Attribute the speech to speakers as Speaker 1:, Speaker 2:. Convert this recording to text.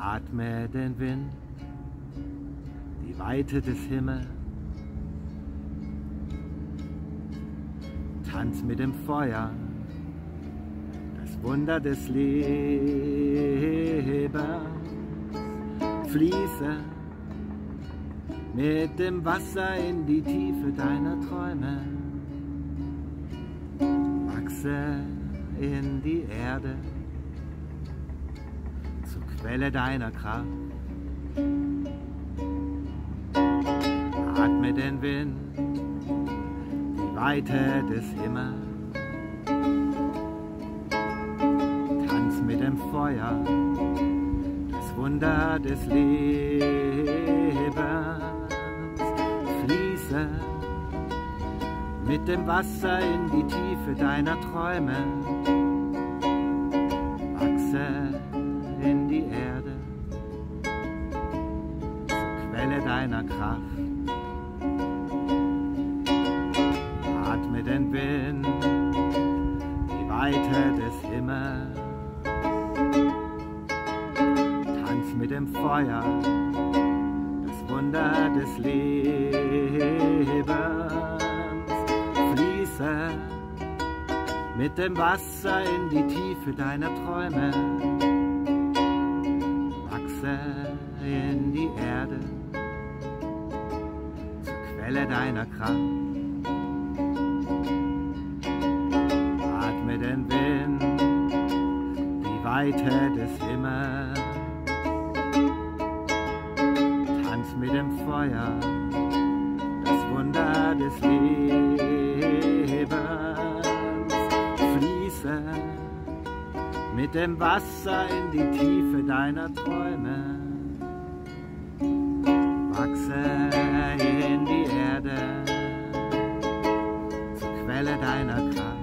Speaker 1: Atme den Wind, die Weite des Himmels. Tanz mit dem Feuer, das Wunder des Lebens. Fließe mit dem Wasser in die Tiefe deiner Träume. Wachse in die Erde Quelle deiner Kraft. Atme den Wind, die Weite des Himmels. Tanz mit dem Feuer, das Wunder des Lebens. Fließe mit dem Wasser in die Tiefe deiner Träume. Quelle deiner Kraft. Atme den Wind, die Weite des Himmels. Tanz mit dem Feuer, das Wunder des Lebens. Fließe mit dem Wasser in die Tiefe deiner Träume. Wachse in Quelle deiner Kraft. Atme den Wind, die Weite des Himmels. Tanz mit dem Feuer, das Wunder des Lebens. Fließe mit dem Wasser in die Tiefe deiner Träume. Quelle deiner Kraft.